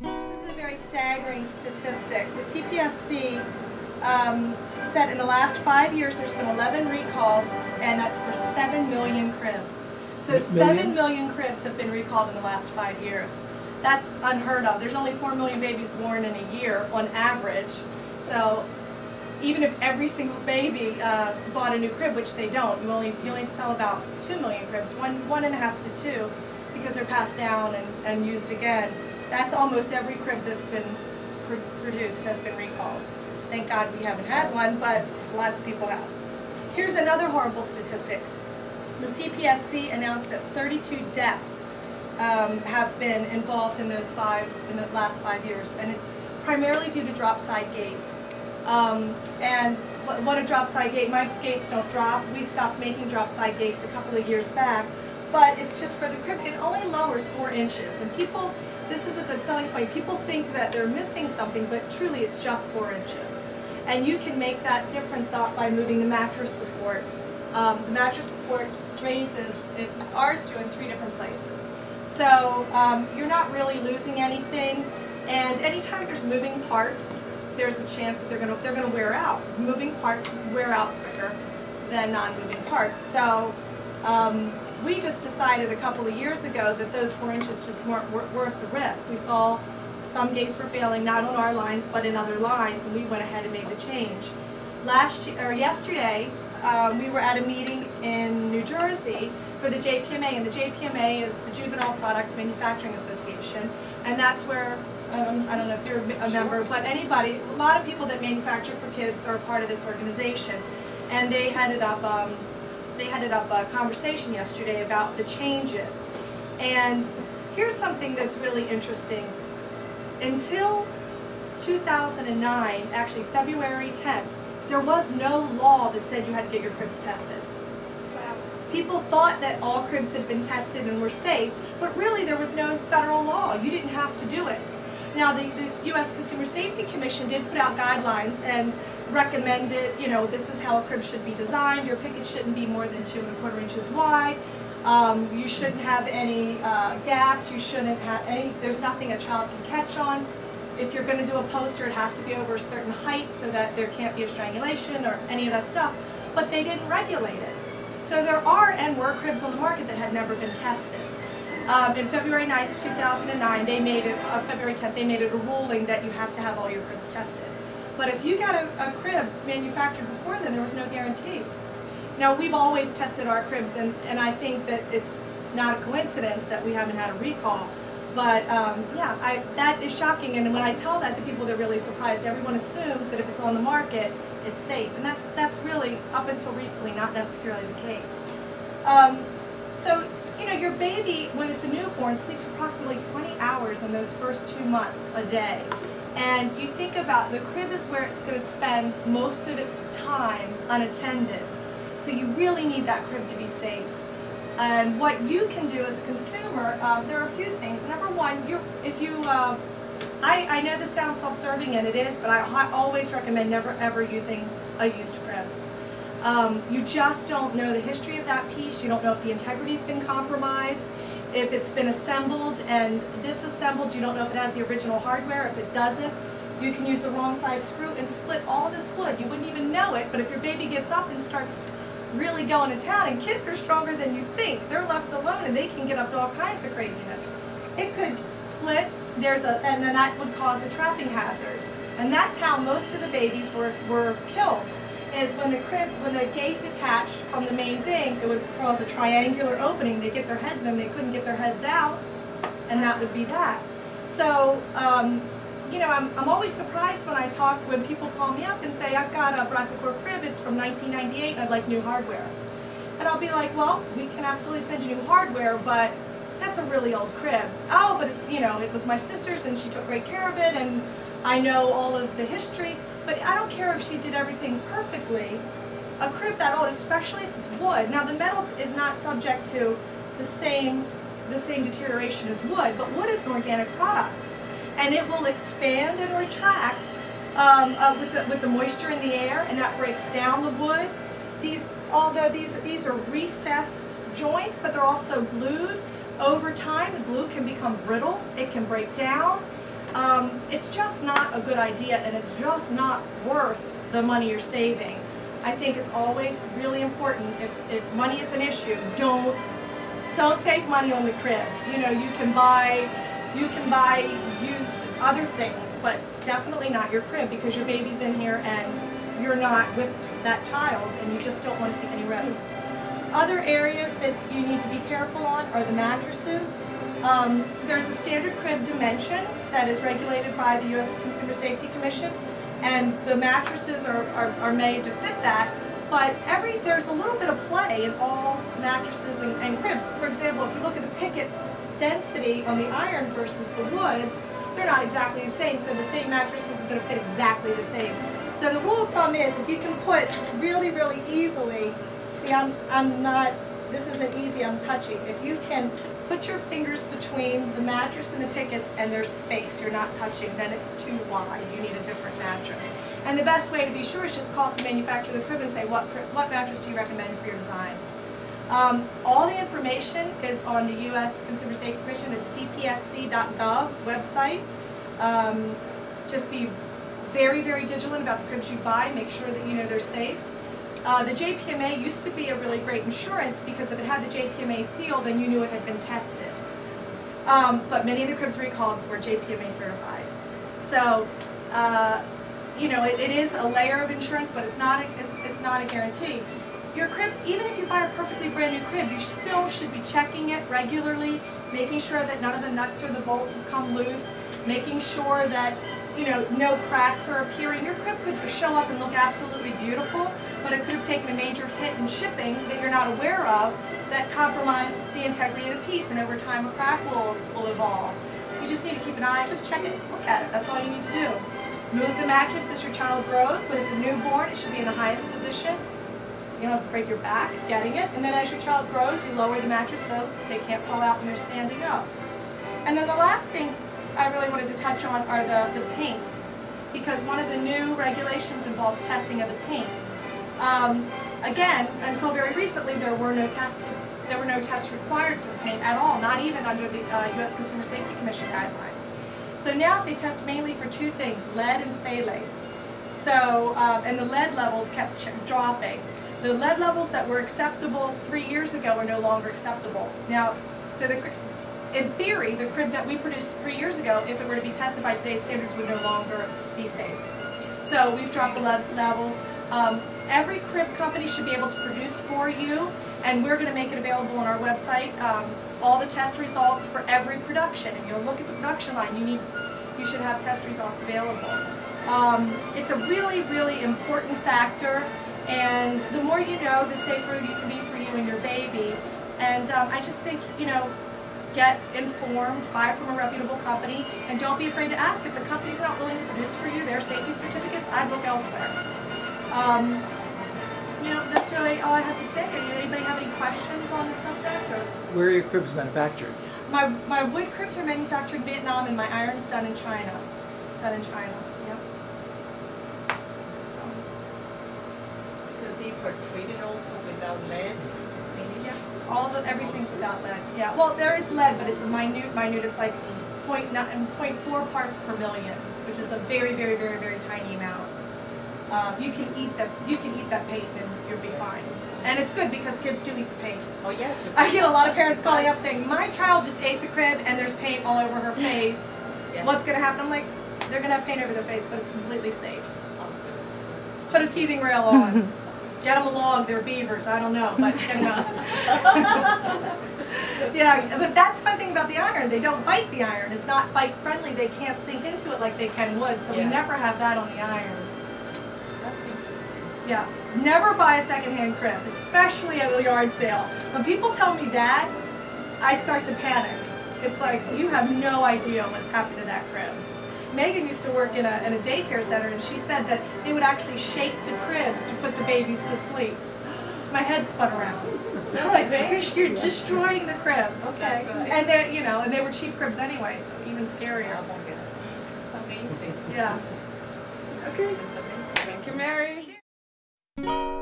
This is a very staggering statistic. The CPSC um, said in the last five years there's been 11 recalls, and that's for 7 million cribs. So 7 million cribs have been recalled in the last five years. That's unheard of. There's only 4 million babies born in a year on average. So even if every single baby uh, bought a new crib, which they don't, you only you only sell about two million cribs, one one and a half to two, because they're passed down and, and used again. That's almost every crib that's been pr produced has been recalled. Thank God we haven't had one, but lots of people have. Here's another horrible statistic. The CPSC announced that 32 deaths um, have been involved in those five in the last five years, and it's primarily due to drop side gates. Um, and what a drop side gate, my gates don't drop. We stopped making drop side gates a couple of years back, but it's just for the crib. It only lowers four inches. And people, this is a good selling point. People think that they're missing something, but truly it's just four inches. And you can make that difference up by moving the mattress support. Um, the mattress support raises, it, ours do in three different places. So um, you're not really losing anything. And anytime there's moving parts, there's a chance that they're going to they're going to wear out. Moving parts wear out quicker than non-moving parts. So um, we just decided a couple of years ago that those four inches just weren't worth the risk. We saw some gates were failing not on our lines but in other lines, and we went ahead and made the change. Last year or yesterday, um, we were at a meeting in New Jersey for the JPMA, and the JPMA is the Juvenile Products Manufacturing Association, and that's where um, I don't know if you're a member, but anybody, a lot of people that manufacture for kids are part of this organization. And they headed up, um, they headed up a conversation yesterday about the changes. And here's something that's really interesting. Until 2009, actually February 10th, there was no law that said you had to get your cribs tested. People thought that all cribs had been tested and were safe, but really there was no federal law. You didn't have to do it. Now, the, the U.S. Consumer Safety Commission did put out guidelines and recommended, you know, this is how a crib should be designed. Your picket shouldn't be more than two and a quarter inches wide. Um, you shouldn't have any uh, gaps. You shouldn't have any, there's nothing a child can catch on. If you're going to do a poster, it has to be over a certain height so that there can't be a strangulation or any of that stuff. But they didn't regulate it. So there are and were cribs on the market that had never been tested. Um, in February 9th, 2009, they made it, uh, February 10th, they made it a ruling that you have to have all your cribs tested. But if you got a, a crib manufactured before then, there was no guarantee. Now, we've always tested our cribs, and, and I think that it's not a coincidence that we haven't had a recall. But um, yeah, I, that is shocking, and when I tell that to people, they're really surprised. Everyone assumes that if it's on the market, it's safe, and that's that's really up until recently not necessarily the case. Um, so you know, your baby, when it's a newborn, sleeps approximately 20 hours in those first two months a day. And you think about the crib is where it's going to spend most of its time unattended. So you really need that crib to be safe. And what you can do as a consumer, uh, there are a few things. Number one, you if you, uh, I, I know this sounds self-serving and it is, but I always recommend never ever using a used crib. Um, you just don't know the history of that piece. You don't know if the integrity's been compromised, if it's been assembled and disassembled. You don't know if it has the original hardware. If it doesn't, you can use the wrong size screw and split all this wood. You wouldn't even know it, but if your baby gets up and starts really going to town, and kids are stronger than you think, they're left alone and they can get up to all kinds of craziness. It could split, there's a, and then that would cause a trapping hazard. And that's how most of the babies were, were killed is when the crib, when the gate detached from the main thing, it would cause a triangular opening. They get their heads in, they couldn't get their heads out, and that would be that. So, um, you know, I'm, I'm always surprised when I talk, when people call me up and say, I've got a Bratt Decor crib, it's from 1998, and I'd like new hardware. And I'll be like, well, we can absolutely send you new hardware, but that's a really old crib. Oh, but it's, you know, it was my sister's and she took great care of it, and I know all of the history. But I don't care if she did everything perfectly. A crib that old, especially if it's wood. Now the metal is not subject to the same the same deterioration as wood, but wood is an organic product, and it will expand and retract um, uh, with the with the moisture in the air, and that breaks down the wood. These, although these these are recessed joints, but they're also glued. over time the glue can become brittle, it can break down. Um, it's just not a good idea and it's just not worth the money you're saving. I think it's always really important, if, if money is an issue, don't, don't save money on the crib. You know, you can buy, you can buy used other things, but definitely not your crib because your baby's in here and you're not with that child and you just don't want to take any risks. Other areas that you need to be careful on are the mattresses. Um, there's a standard crib dimension that is regulated by the U.S. Consumer Safety Commission, and the mattresses are, are, are made to fit that. But every there's a little bit of play in all mattresses and, and cribs. For example, if you look at the picket density on the iron versus the wood, they're not exactly the same, so the same mattress isn't going to fit exactly the same. So the rule of thumb is if you can put really, really easily See, I'm, I'm not, this isn't easy, I'm touchy. If you can put your fingers between the mattress and the pickets and there's space, you're not touching, then it's too wide. You need a different mattress. And the best way to be sure is just call up the manufacturer of the crib and say, what, what mattress do you recommend for your designs? Um, all the information is on the U.S. Consumer Safety Commission. It's cpsc.gov's website. Um, just be very, very vigilant about the cribs you buy. Make sure that you know they're safe. Uh, the JPMA used to be a really great insurance because if it had the JPMA seal, then you knew it had been tested. Um, but many of the cribs recalled were JPMA certified. So, uh, you know, it, it is a layer of insurance, but it's not a, it's, it's not a guarantee. Your crib, even if you buy a perfectly brand new crib, you still should be checking it regularly, making sure that none of the nuts or the bolts have come loose, making sure that you know, no cracks are appearing. Your crib could show up and look absolutely beautiful, but it could have taken a major hit in shipping that you're not aware of that compromised the integrity of the piece, and over time a crack will, will evolve. You just need to keep an eye, just check it, look at it, that's all you need to do. Move the mattress as your child grows. When it's a newborn, it should be in the highest position. You don't have to break your back getting it. And then as your child grows, you lower the mattress so they can't fall out when they're standing up. And then the last thing I really wanted to touch on are the, the paints, because one of the new regulations involves testing of the paint. Um, again, until very recently, there were no tests. There were no tests required for the paint at all, not even under the uh, U.S. Consumer Safety Commission guidelines. So now they test mainly for two things: lead and phthalates. So, um, and the lead levels kept dropping. The lead levels that were acceptable three years ago are no longer acceptable. Now, so the in theory, the crib that we produced three years ago, if it were to be tested by today's standards, would no longer be safe. So we've dropped the levels. Um, every crib company should be able to produce for you, and we're going to make it available on our website. Um, all the test results for every production. And you'll look at the production line. You need, you should have test results available. Um, it's a really, really important factor, and the more you know, the safer you can be for you and your baby. And um, I just think, you know, get informed, buy from a reputable company, and don't be afraid to ask. If the company's not willing to produce for you their safety certificates, I'd look elsewhere. Um, you know, that's really all I have to say. Anybody have any questions on the subject? Or? Where are your cribs manufactured? My, my wood cribs are manufactured in Vietnam and my iron's done in China. Done in China, yep. So, so these are treated also without lead? All the everything's without lead. Yeah. Well, there is lead, but it's a minute, minute. It's like 0.4 parts per million, which is a very, very, very, very tiny amount. Um, you can eat that. You can eat that paint, and you'll be fine. And it's good because kids do eat the paint. Oh yes. I get a lot of parents calling up saying, "My child just ate the crib, and there's paint all over her face. Yeah. What's going to happen?" I'm like, "They're going to have paint over their face, but it's completely safe. Oh, Put a teething rail on." Get them along, they're beavers, I don't know, but you know. yeah, but that's one thing about the iron. They don't bite the iron. It's not bite friendly. They can't sink into it like they can wood, so yeah. we never have that on the iron. That's interesting. Yeah. Never buy a secondhand crib, especially at a yard sale. When people tell me that, I start to panic. It's like, you have no idea what's happened to that crib. Megan used to work in a, in a daycare center, and she said that they would actually shake the cribs to put the babies to sleep. My head spun around. like, you're, you're destroying the crib. Okay. And they, you know, and they were cheap cribs anyway, so even scarier. It's amazing. Yeah. Okay. Thank you, Mary.